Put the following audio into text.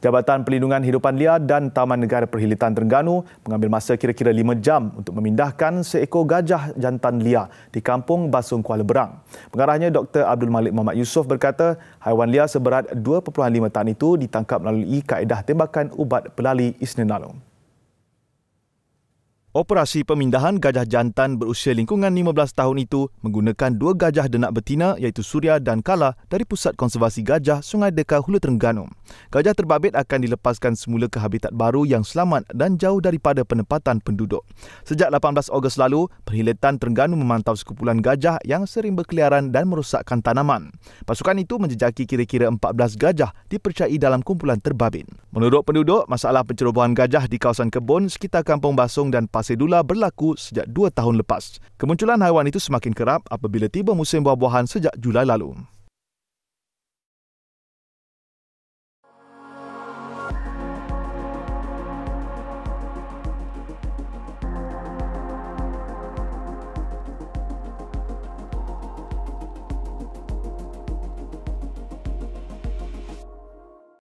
Jabatan Perlindungan Hidupan Liar dan Taman Negara Perhilitan Terengganu mengambil masa kira-kira 5 jam untuk memindahkan seekor gajah jantan liar di Kampung Basung Kuala Berang. Pengarahnya Dr. Abdul Malik Muhammad Yusof berkata, haiwan liar seberat 2.5 tan itu ditangkap melalui kaedah tembakan ubat pelali Isnin lalu. Operasi pemindahan gajah jantan berusia lingkungan 15 tahun itu menggunakan dua gajah denak betina iaitu Surya dan Kala dari Pusat Konservasi Gajah Sungai Deka Hulu Terengganu. Gajah terbabit akan dilepaskan semula ke habitat baru yang selamat dan jauh daripada penempatan penduduk. Sejak 18 Ogos lalu, Perhilatan Terengganu memantau sekumpulan gajah yang sering berkeliaran dan merosakkan tanaman. Pasukan itu menjejaki kira-kira 14 gajah dipercayai dalam kumpulan terbabit. Menurut penduduk, masalah pencerobohan gajah di kawasan kebun sekitar Kampung Basung dan Pasir Dula berlaku sejak dua tahun lepas. Kemunculan haiwan itu semakin kerap apabila tiba musim buah-buahan sejak Julai lalu.